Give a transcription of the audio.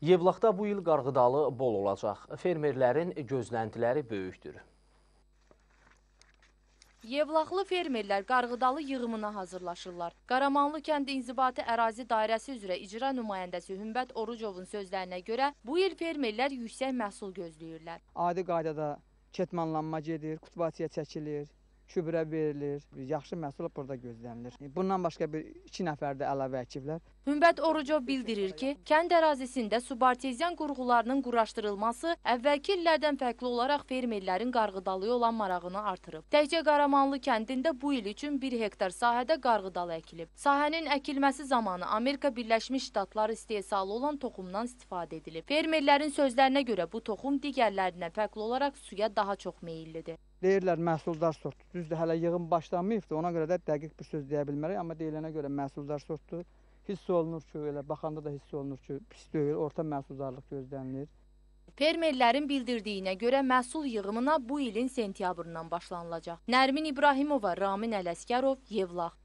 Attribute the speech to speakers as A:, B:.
A: Yevlaxda bu il qarğıdalı bol olacaq. Fermerlərin gözləntiləri böyükdür.
B: Yevlaxlı fermerlər qarğıdalı yığımına hazırlaşırlar. Qaramanlı kənd inzibati ərazi dairəsi üzrə icra nümayəndəsi Hümbət Orucovun sözlərinə görə bu il fermerlər yüksək məhsul gözləyirlər.
C: adi qaydada ketmanlanma gedir, kultivasiya çəkilir, gübrə verilir. Yaxşı məhsul burada gözlənilir. Bundan başqa bir 2 nəfər də əlavə əkiblər.
B: Hümbət Orucov bildirir ki, kənd ərazisində subartezian qurğularının quraşdırılması əvvəlki illərdən fərqli olaraq fermerlərin qarğıdalıya olan marağını artırıb. Təkcə Qaramanlı kəndində bu il üçün 1 hektar sahədə qarğıdalı əkilib. Sahənin əkilməsi zamanı Amerika Birləşmiş Ştatları istehsalı olan toxumdan istifadə edilib. Fermerlərin sözlərinə görə bu toxum digərlərindən fərqli olaraq suya daha çox meyillidir.
C: Deyirlər məhsuldar sort. Düzdür, hələ yığım başlanmayıbdı. Ona görə də dəqiq bir söz deyə bilmərəm, amma deyilənə görə məhsuldar sortdur. Hiss olunur ki, elə baxanda da hiss olunur ki, pis deyil, orta məhsuldarlıq gözlənilir.
B: Fermerlərin bildirdiyinə görə məhsul yığımına bu ilin sentyabrından başlanılacaq. Nərmin İbrahimova, Ramin Ələsgərov, Yevlax.